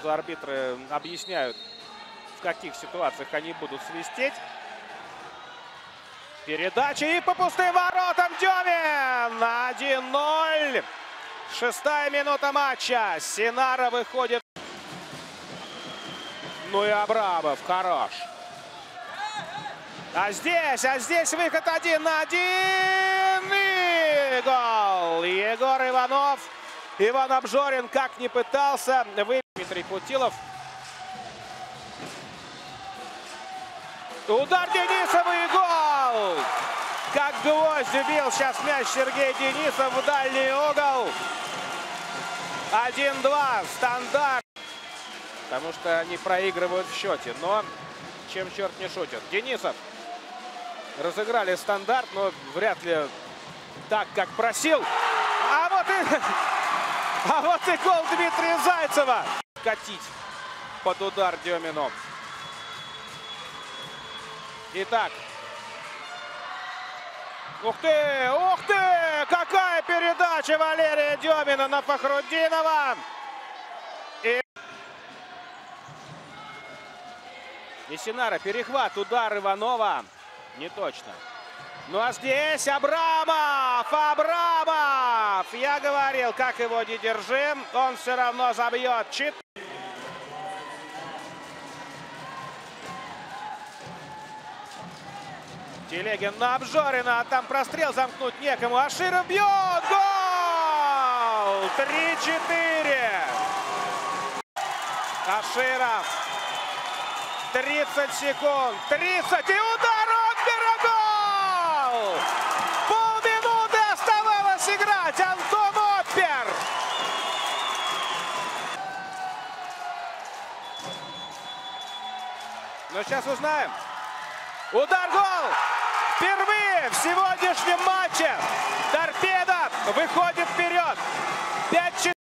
что арбитры объясняют, в каких ситуациях они будут свистеть. Передача и по пустым воротам Демин. 1-0. Шестая минута матча. Синара выходит. Ну и Абрамов хорош. А здесь, а здесь выход один на один. И гол. Егор Иванов. Иван Обжорин как не пытался. Вы... Дмитрий Путилов. Удар Денисова и гол. Как гвоздь убил сейчас мяч Сергей Денисов в дальний угол. 1-2. Стандарт. Потому что они проигрывают в счете. Но чем черт не шутит. Денисов. Разыграли стандарт, но вряд ли так, как просил. А вот и, а вот и гол Дмитрия Зайцева. Катить под удар Демину. Итак. Ух ты! Ух ты! Какая передача Валерия Демина на Фахрудинова! И... И Синара. Перехват. Удар Иванова. Не точно. Ну а здесь Абрамов! Абрамов! Я говорил, как его не держим, он все равно забьет. Чит. Телегин на Обжорина, а там прострел замкнуть некому. Аширов бьет! Гол! 3-4. Аширов. 30 секунд. 30. И удар Но сейчас узнаем. Удар, гол! Впервые в сегодняшнем матче Торпеда выходит вперед. 5-4.